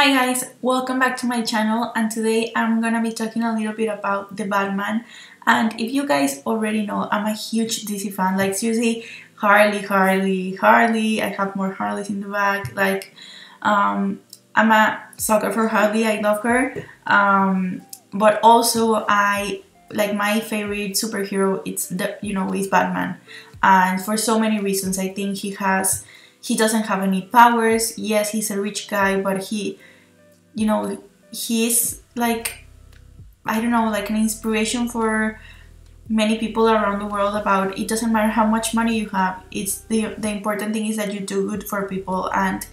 Hi guys, welcome back to my channel and today I'm gonna be talking a little bit about the Batman. And if you guys already know I'm a huge DC fan. Like seriously Harley, Harley, Harley, I have more Harleys in the back. Like um, I'm a sucker for Harley, I love her. Um, but also I like my favorite superhero it's the you know is Batman. And for so many reasons I think he has he doesn't have any powers. Yes he's a rich guy but he you know, he's like, I don't know, like an inspiration for many people around the world about it doesn't matter how much money you have it's the the important thing is that you do good for people. And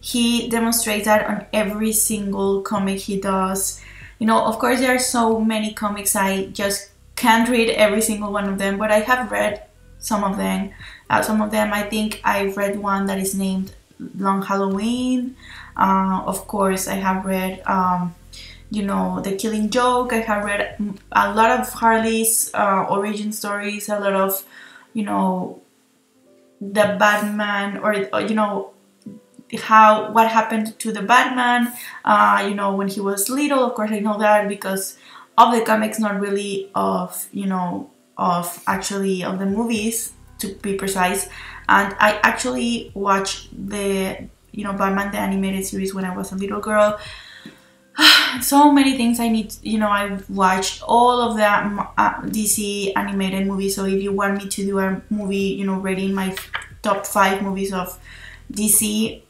he demonstrates that on every single comic he does. You know of course there are so many comics i just can't read every single one of them but i have read some of them. Uh, some of them i think i've read one that is named long halloween uh, of course, I have read, um, you know, The Killing Joke. I have read a lot of Harley's uh, origin stories, a lot of, you know, the Batman, or, you know, how what happened to the Batman, uh, you know, when he was little. Of course, I know that because of the comics, not really of, you know, of actually of the movies to be precise. And I actually watched the you know Batman the animated series when I was a little girl. so many things I need, you know, I've watched all of the uh, DC animated movies. So if you want me to do a movie, you know, rating my top five movies of DC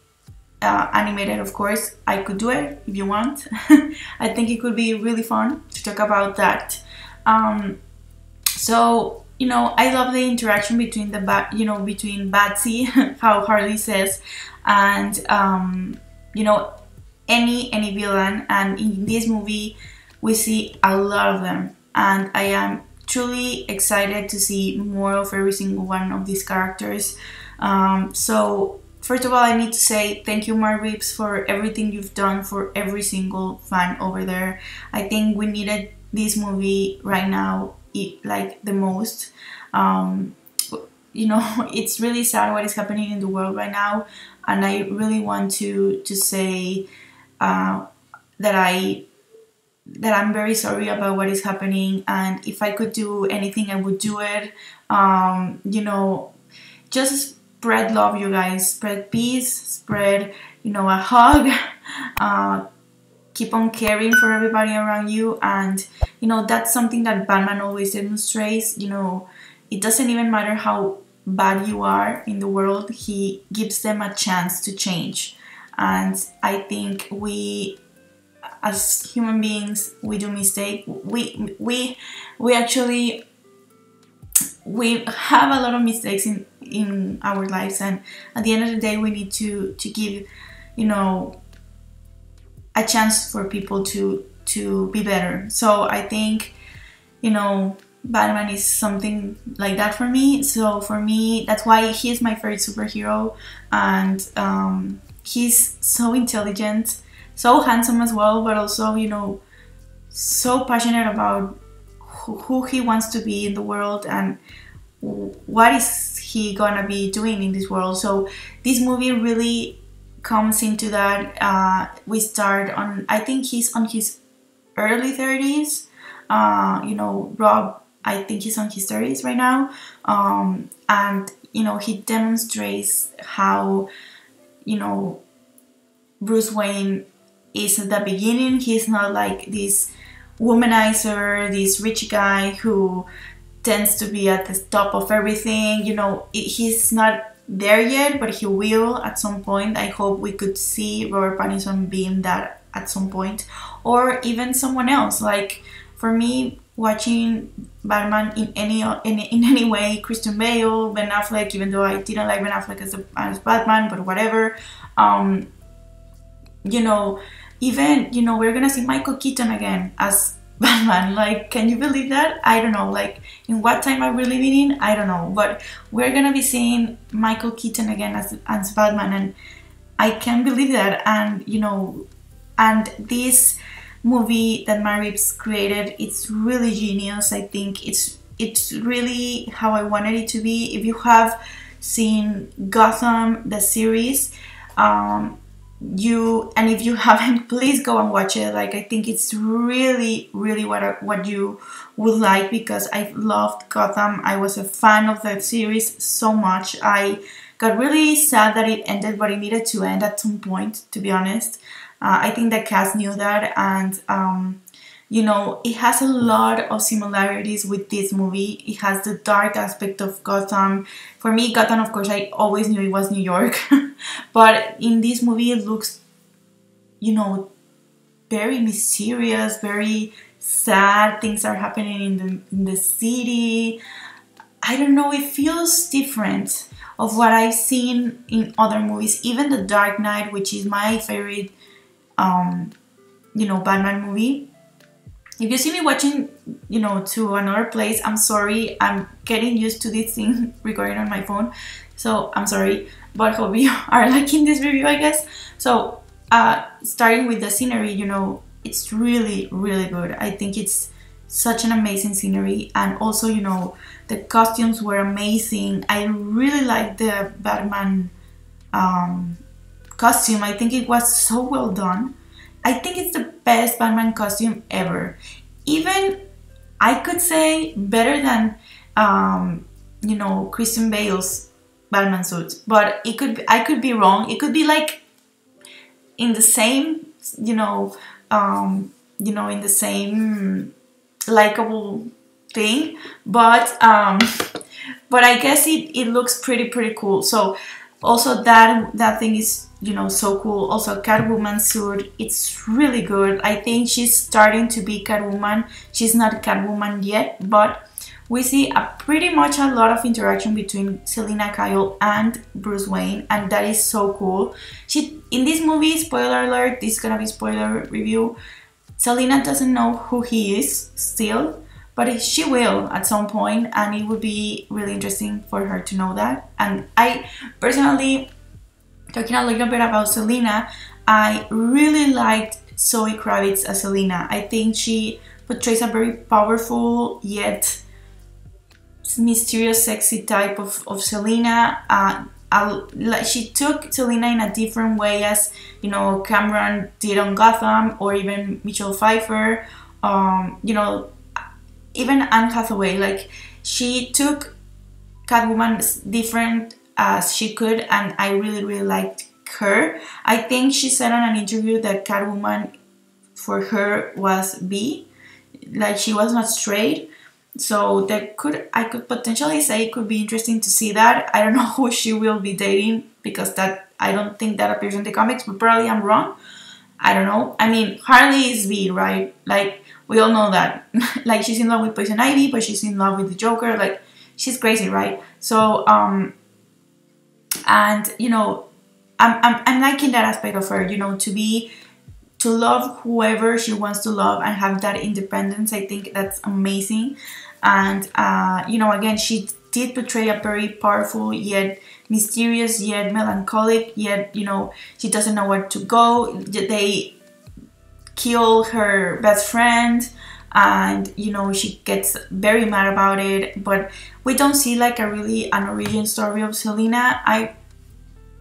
uh, animated, of course, I could do it if you want. I think it could be really fun to talk about that. Um, so you know, I love the interaction between the bat, you know, between Batsy, how Harley says, and um, you know any any villain. And in this movie we see a lot of them. And I am truly excited to see more of every single one of these characters. Um, so first of all I need to say thank you Reeves for everything you've done for every single fan over there. I think we needed this movie right now like the most. Um, you know it's really sad what is happening in the world right now and I really want to to say uh, that I that I'm very sorry about what is happening and if I could do anything I would do it. Um, you know just spread love you guys. Spread peace spread you know a hug. Uh, keep on caring for everybody around you and you know that's something that Batman always demonstrates you know it doesn't even matter how bad you are in the world, he gives them a chance to change. And I think we as human beings we do mistake we we we actually we have a lot of mistakes in in our lives and at the end of the day we need to to give you know a chance for people to to be better so i think you know Batman is something like that for me. So for me, that's why he is my favorite superhero, and um, he's so intelligent, so handsome as well, but also you know, so passionate about who, who he wants to be in the world and what is he gonna be doing in this world. So this movie really comes into that. Uh, we start on, I think he's on his early 30s. Uh, you know, Rob I think he's on his 30s right now. Um, and, you know, he demonstrates how, you know, Bruce Wayne is at the beginning. He's not like this womanizer, this rich guy who tends to be at the top of everything. You know, he's not there yet, but he will at some point. I hope we could see Robert Pattinson being that at some point, or even someone else. Like for me, watching Batman in any in, in any way. Christian Bale, Ben Affleck, even though I didn't like Ben Affleck as, a, as Batman, but whatever. Um, you know, even you know we're gonna see Michael Keaton again as Batman. Like, can you believe that? I don't know. Like, in what time are we living in? I don't know. But we're gonna be seeing Michael Keaton again as as Batman, and I can't believe that. And you know, and this movie that Matt created. It's really genius. I think it's it's really how I wanted it to be. If you have seen Gotham, the series, um, you and if you haven't please go and watch it. Like i think it's really really what what you would like because i loved gotham. I was a fan of the series so much. I got really sad that it ended but it needed to end at some point to be honest. Uh, i think the cast knew that and um, you know it has a lot of similarities with this movie. It has the dark aspect of gotham. For me gotham of course i always knew it was new york. But in this movie it looks you know very mysterious very sad. Things are happening in the in the city. I don't know. It feels different of what i've seen in other movies. Even the dark knight which is my favorite um you know batman movie if you see me watching you know to another place i'm sorry i'm getting used to this thing recording on my phone. So i'm sorry but hope you are liking this review i guess. So uh, starting with the scenery you know it's really really good. I think it's such an amazing scenery and also you know the costumes were amazing. I really like the batman um, costume. I think it was so well done I think it's the best Batman costume ever. Even I could say better than um, you know Christian Bale's Batman suit, but it could be, I could be wrong. It could be like in the same you know um, you know in the same likable thing, but um, but I guess it, it looks pretty pretty cool. So also that that thing is you know so cool also catwoman suit it's really good i think she's starting to be catwoman she's not catwoman yet but we see a pretty much a lot of interaction between Selina Kyle and Bruce Wayne and that is so cool. She in this movie, spoiler alert, this is gonna be spoiler review. Selina doesn't know who he is still, but she will at some point and it would be really interesting for her to know that. And I personally talking a little bit about Selina, I really liked Zoe Kravitz as Selina. I think she portrays a very powerful yet mysterious, sexy type of, of Selina. Uh, she took Selina in a different way as you know Camren did on Gotham or even Michelle Pfeiffer. Um, you know, even Anne Hathaway. Like she took Catwoman different as she could, and I really, really liked her. I think she said on an interview that Catwoman for her was B, like she was not straight. So that could I could potentially say it could be interesting to see that. I don't know who she will be dating because that I don't think that appears in the comics, but probably I'm wrong. I don't know. I mean, Harley is B, right? Like we all know that. like she's in love with Poison Ivy, but she's in love with the Joker. Like she's crazy, right? So um and you know I'm, I'm, I'm liking that aspect of her you know to be to love whoever she wants to love and have that independence i think that's amazing. And uh, you know again she did portray a very powerful yet mysterious yet melancholic yet you know she doesn't know where to go. They kill her best friend and you know she gets very mad about it but we don't see like a really an origin story of selina. I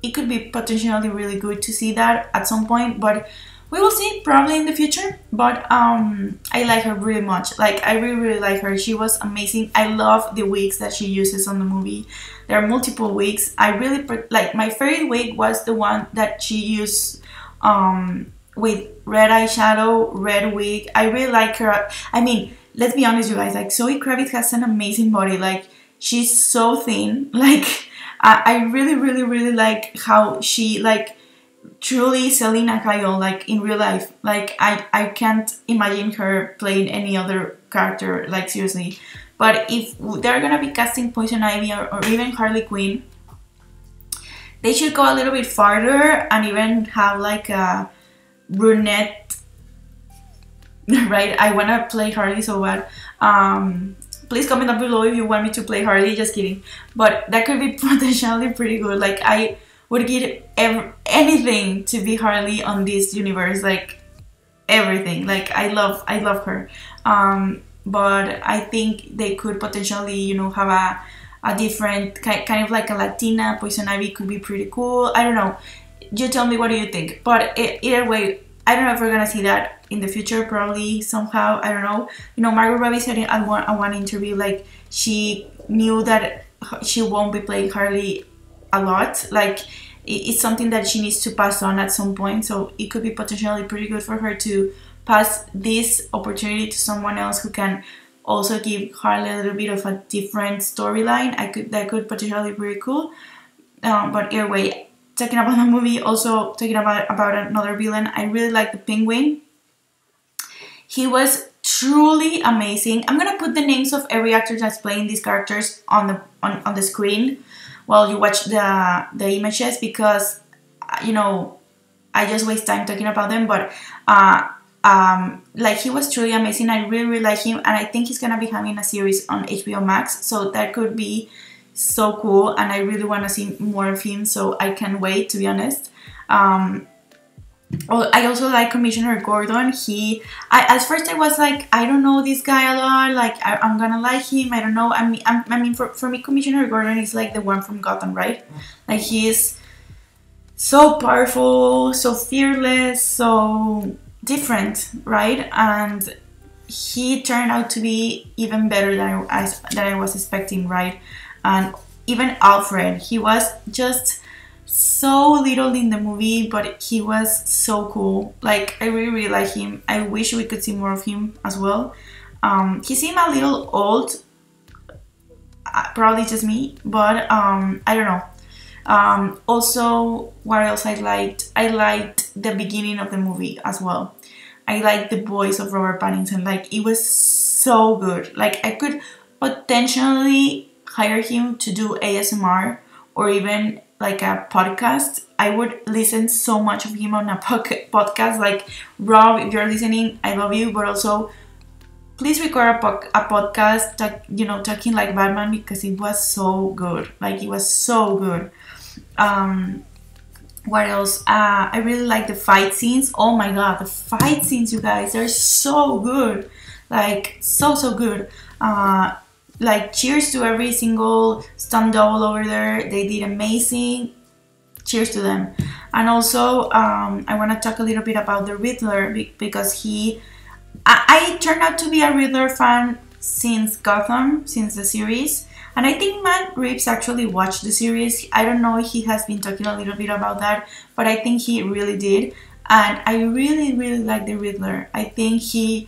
it could be potentially really good to see that at some point but we will see probably in the future. But um I like her really much. Like I really really like her. She was amazing. I love the wigs that she uses on the movie. There are multiple wigs. I really like my favorite wig was the one that she used um with red eyeshadow, red wig. I really like her. I mean, let's be honest, you guys. Like Zoe Kravitz has an amazing body. Like she's so thin. Like I, I really, really, really like how she like truly Selina Kyle. Like in real life. Like I, I can't imagine her playing any other character. Like seriously. But if they're gonna be casting Poison Ivy or, or even Harley Quinn, they should go a little bit farther and even have like a brunette right? I want to play harley so bad. Um please comment down below if you want me to play harley just kidding. But that could be potentially pretty good. Like i would give anything to be harley on this universe like everything. Like i love i love her. Um but i think they could potentially you know have a a different kind of like a latina poison ivy could be pretty cool. I don't know. You tell me what do you think. But either way, I don't know if we're gonna see that in the future. Probably somehow. I don't know. You know, Margot Robbie said at one at one interview like she knew that she won't be playing Harley a lot. Like it's something that she needs to pass on at some point. So it could be potentially pretty good for her to pass this opportunity to someone else who can also give Harley a little bit of a different storyline. I could that could potentially be really cool. Um, but either way, talking about the movie, also talking about about another villain, I really like the Penguin. He was truly amazing. I'm gonna put the names of every actor that's playing these characters on the on, on the screen while you watch the the images because you know I just waste time talking about them. But uh, um, like he was truly amazing. I really really like him, and I think he's gonna be having a series on HBO Max. So that could be so cool and I really want to see more of him so I can't wait to be honest. Um, I also like Commissioner Gordon. He I, at first I was like I don't know this guy a lot like I, am gonna like him I don't know. I mean I'm, i mean for, for me Commissioner Gordon is like the one from Gotham right? Like he is so powerful so fearless so different right? And he turned out to be even better than I, than I was expecting right and even Alfred. He was just so little in the movie, but he was so cool. Like I really really like him. I wish we could see more of him as well. Um, he seemed a little old, uh, probably just me, but um, I don't know. Um, also, what else I liked? I liked the beginning of the movie as well. I liked the voice of Robert Pattinson. Like it was so good. Like I could potentially hire him to do ASMR or even like a podcast, I would listen so much of him on a podcast. Like, Rob, if you're listening, I love you, but also please record a, po- a podcast, talk, you know, talking like Batman because it was so good. Like, it was so good. Um, what else? Uh, I really like the fight scenes. Oh my god, the fight scenes, you guys, they're so good. Like, so, so good. Uh, like cheers to every single stunt double over there. They did amazing. Cheers to them. And also um, i want to talk a little bit about the riddler because he I, I, turned out to be a riddler fan since gotham since the series. And i think matt reeves actually watched the series. I don't know if he has been talking a little bit about that but i think he really did. And i really really like the riddler. I think he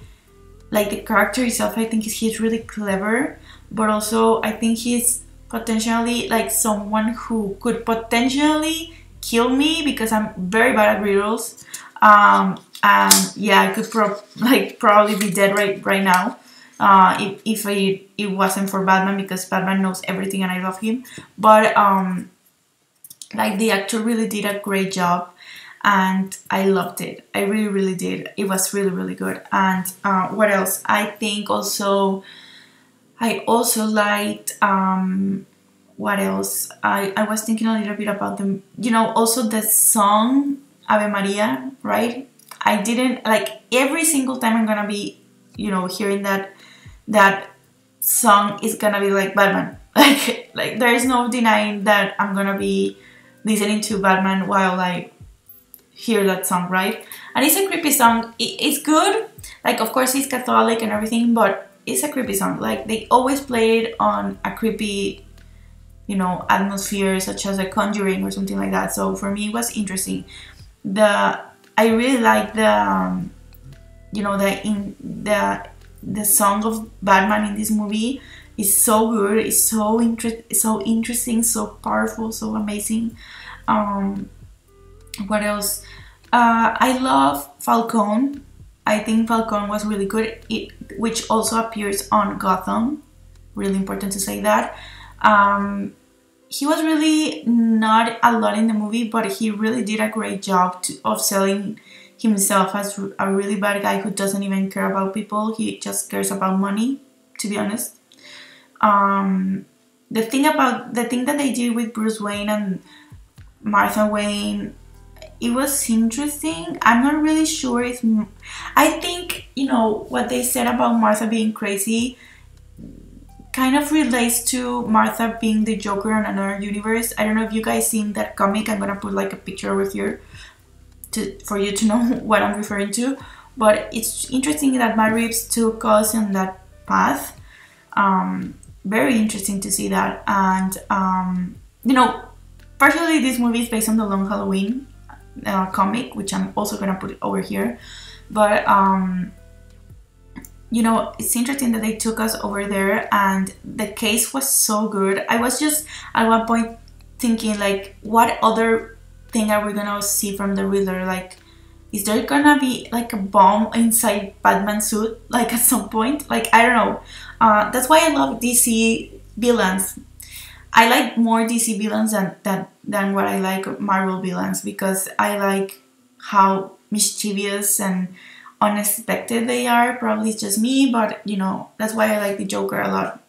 like the character itself i think he's really clever but also I think he's potentially like someone who could potentially kill me because I'm very bad at riddles. Um, and yeah, I could pro- like probably be dead right right now. Uh, if if it, it wasn't for Batman because Batman knows everything and I love him. But um, like the actor really did a great job and I loved it. I really really did. It was really really good. And uh, what else? I think also I also liked um, what else? I, I was thinking a little bit about the you know also the song Ave Maria, right? I didn't like every single time I'm gonna be you know hearing that that song is gonna be like Batman. Like like there is no denying that I'm gonna be listening to Batman while I hear that song, right? And it's a creepy song. It, it's good. Like of course he's Catholic and everything, but it's a creepy song. Like they always play it on a creepy, you know, atmosphere such as a Conjuring or something like that. So for me, it was interesting. The I really like the, um, you know, the in the the song of Batman in this movie is so good. It's so inter- so interesting, so powerful, so amazing. Um, what else? Uh, I love Falcone. I think Falcone was really good, it, which also appears on Gotham. Really important to say that. Um, he was really not a lot in the movie, but he really did a great job to, of selling himself as a really bad guy who doesn't even care about people. He just cares about money, to be honest. Um, the thing about the thing that they did with Bruce Wayne and Martha Wayne it was interesting. I'm not really sure if I think you know what they said about Martha being crazy kind of relates to Martha being the Joker on another universe. I don't know if you guys seen that comic. I'm gonna put like a picture over here to for you to know what I'm referring to. But it's interesting that Matt Reeves took us in that path. Um, very interesting to see that, and um, you know, partially this movie is based on the Long Halloween uh, comic, which I'm also gonna put over here. But um, you know, it's interesting that they took us over there and the case was so good. I was just at one point thinking like, what other thing are we gonna see from the Riddler? Like, is there gonna be like a bomb inside Batman suit like at some point? Like, I don't know. Uh, that's why I love DC villains. I like more DC villains than, than, than what I like Marvel villains because I like how mischievous and unexpected they are. Probably it's just me, but you know, that's why I like the Joker a lot.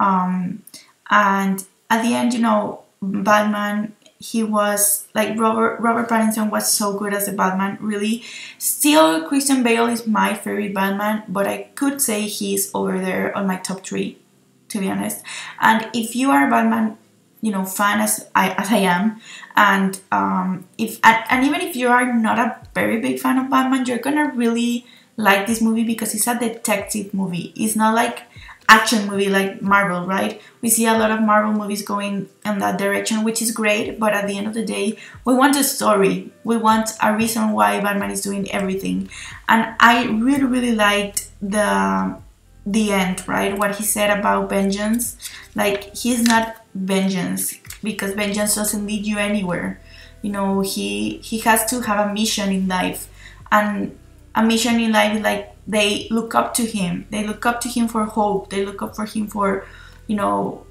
Um, and at the end, you know, Batman, he was like Robert Robert Pattinson was so good as a Batman. Really, still Christian Bale is my favorite Batman, but I could say he's over there on my top three, to be honest. And if you are a Batman you know fan as I as I am, and um, if and, and even if you are not a very big fan of Batman, you're gonna really like this movie because it's a detective movie. It's not like action movie like Marvel, right? We see a lot of Marvel movies going in that direction, which is great, but at the end of the day, we want a story. We want a reason why Batman is doing everything. And I really, really liked the the end, right? What he said about vengeance. Like he's not vengeance because vengeance doesn't lead you anywhere. You know, he he has to have a mission in life, and a mission in life like they look up to him. They look up to him for hope. They look up for him for, you know,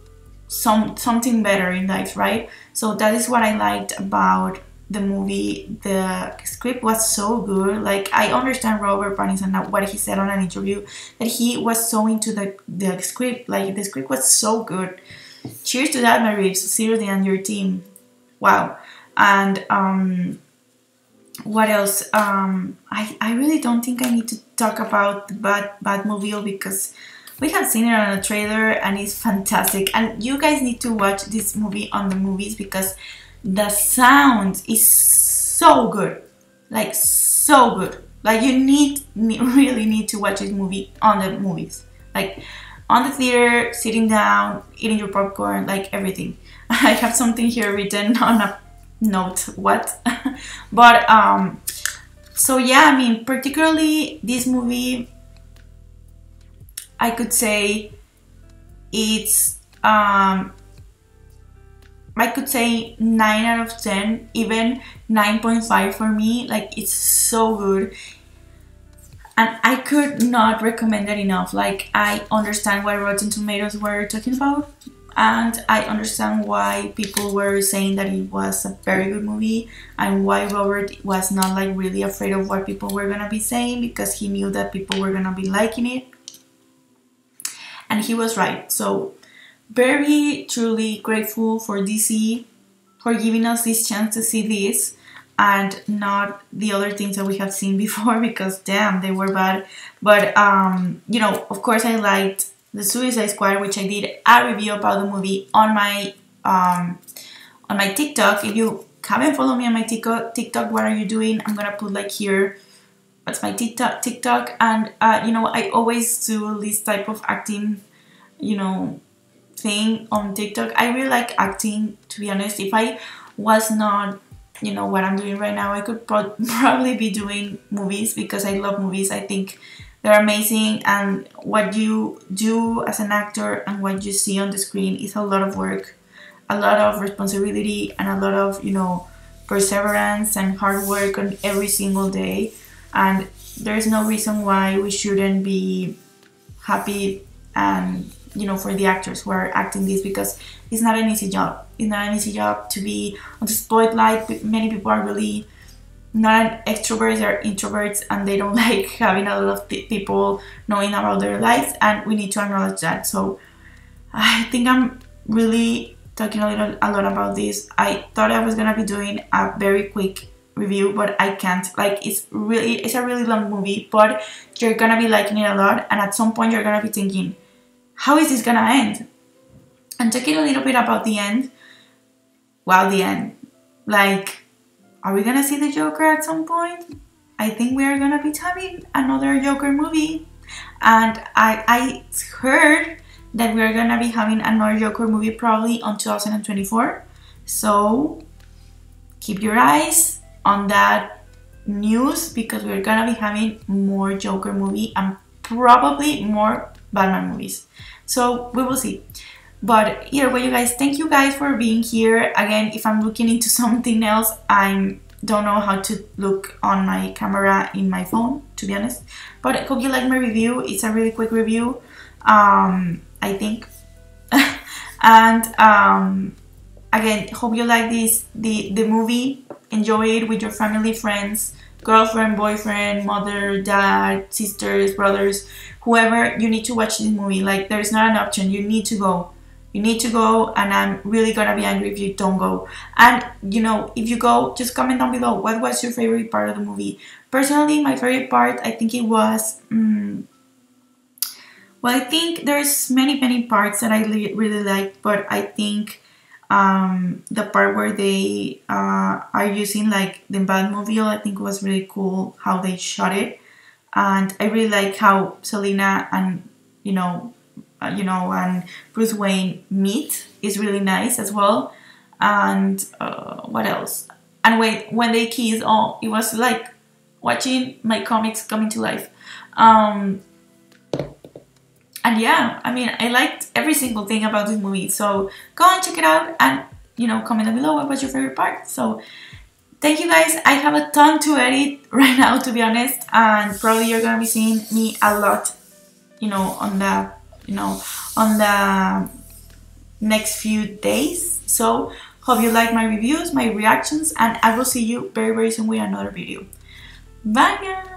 some something better in life, right? So that is what I liked about the movie. The script was so good. Like I understand Robert Pattinson what he said on an interview that he was so into the the script. Like the script was so good cheers to that, Marie. Seriously, and your team. Wow. And um, what else? Um, I, I really don't think I need to talk about the Bad Batmobile because we have seen it on a trailer and it's fantastic. And you guys need to watch this movie on the movies because the sound is so good. Like so good. Like you need really need to watch this movie on the movies. Like on the theater, sitting down, eating your popcorn, like everything. I have something here written on a note, what? but um, so yeah, I mean, particularly this movie, I could say it's um, I could say 9 out of 10, even 9.5 for me. Like, it's so good and I could not recommend it enough. Like I understand what Rotten Tomatoes were talking about, and I understand why people were saying that it was a very good movie, and why Robert was not like really afraid of what people were gonna be saying because he knew that people were gonna be liking it, and he was right. So very truly grateful for DC for giving us this chance to see this and not the other things that we have seen before because damn they were bad. But um you know of course i liked the suicide squad which i did a review about the movie on my um on my tiktok. If you haven't followed me on my tiktok tiktok what are you doing? I'm gonna put like here what's my tiktok tiktok? And uh, you know i always do this type of acting you know thing on tiktok i really like acting to be honest if i was not you know what I'm doing right now. I could pro probably be doing movies because I love movies. I think they're amazing, and what you do as an actor and what you see on the screen is a lot of work, a lot of responsibility, and a lot of you know perseverance and hard work on every single day. And there's no reason why we shouldn't be happy and you know for the actors who are acting this because it's not an easy job. It's not an easy job to be on the spotlight. Many people are really not extroverts they're introverts and they don't like having a lot of people knowing about their lives and we need to acknowledge that. So i think i'm really talking a little a lot about this. I thought i was gonna be doing a very quick review but i can't. Like it's really it's a really long movie but you're gonna be liking it a lot and at some point you're gonna be thinking how is this gonna end? And talking a little bit about the end. Well, the end. Like, are we gonna see the Joker at some point? I think we are gonna be having another Joker movie. And I, I heard that we are gonna be having another Joker movie probably on 2024. So keep your eyes on that news because we're gonna be having more Joker movie and probably more Batman movies. So we will see. But either way, you guys, thank you guys for being here. Again, if I'm looking into something else, I don't know how to look on my camera in my phone, to be honest. But I hope you like my review. It's a really quick review, um, I think. and um, again, hope you like this the the movie. Enjoy it with your family, friends, girlfriend, boyfriend, mother, dad, sisters, brothers, whoever. You need to watch this movie. Like there's not an option. You need to go you need to go and i'm really gonna be angry if you don't go and you know if you go just comment down below what was your favorite part of the movie personally my favorite part i think it was um, well i think there's many many parts that i really liked but i think um, the part where they uh, are using like the Batmobile, I think was really cool how they shot it, and I really like how Selina and you know uh, you know, and Bruce Wayne meet is really nice as well. And uh, what else? And when when they kiss, oh, it was like watching my comics coming to life. Um, and yeah, I mean, I liked every single thing about this movie. So go and check it out, and you know, comment down below what was your favorite part. So thank you guys. I have a ton to edit right now, to be honest, and probably you're gonna be seeing me a lot, you know, on the you know on the next few days so hope you like my reviews my reactions and i will see you very very soon with another video bye guys